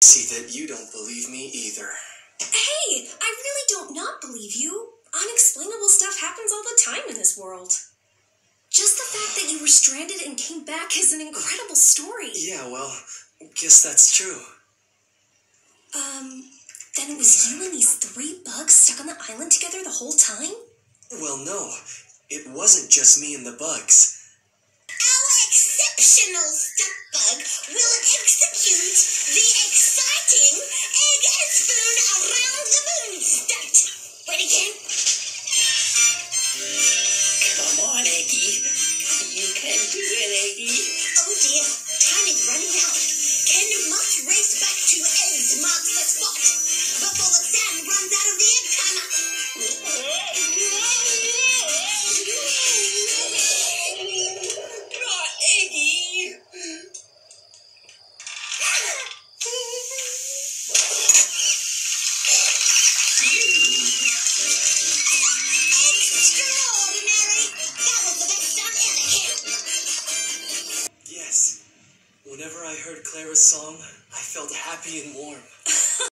See that you don't believe me either. Hey, I really don't not believe you. Unexplainable stuff happens all the time in this world. Just the fact that you were stranded and came back is an incredible story. Yeah, well, guess that's true. Um, then it was you and these three bugs stuck on the island together the whole time? Well, no. It wasn't just me and the bugs. Our exceptional stunt bug will execute Ken. Yes. Whenever I heard Clara's song, I felt happy and warm.